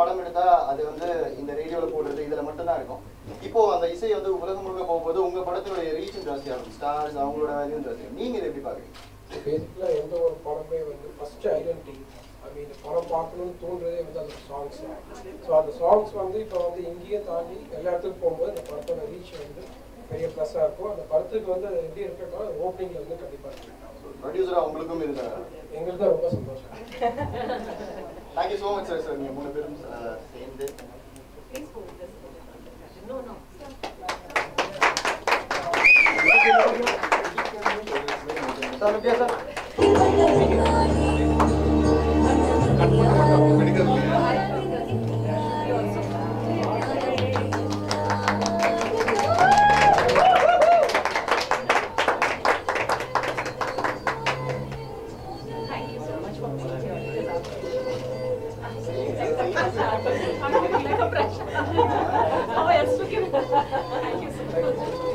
படம் எடுத்தா அது வந்து இந்த ரேடியோல போடுறது இதுல மட்டும் தான் இருக்கும். இப்போ அந்த இசை வந்து உலகம் முழுக்க போகும்போது உங்க படத்தினுடைய ரீச்சும் ஜாஸ்தியாகும் ஸ்டார்ஸ் அவங்களோட வேல்யூம் ஜாஸ்தியாகும் நீங்க இதை எப்படி பாக்குறீங்க பேசிக்கலாக எந்த ஒரு படமே வந்து ஃபர்ஸ்ட் ஐடென்டிட்டி ஐ மீன் படம் பார்க்கணும்னு தோன்றதே வந்து அந்த சாங்ஸ் ஸோ அந்த சாங்ஸ் வந்து இப்போ வந்து இங்கேயே தாண்டி எல்லா இடத்துக்கும் போகும்போது அந்த படத்தோட ரீச் வந்து பெரிய ப்ளஸ்ஸாக இருக்கும். அந்த படத்துக்கு வந்து அது எப்படி இருக்குன்னா ஓப்பனிங்கில் வந்து கண்டிப்பாக இருக்கு ப்ரொடியூசரா உங்களுக்கும் இருந்தாங்க எங்களுக்கு தான் ரொம்ப சந்தோஷம். Thank you so much, sir. sir. You're to. No, no. Uh, sir. Thank you. It is our pleasure. I'm feeling like a pressure. Else to give? Thank you so much.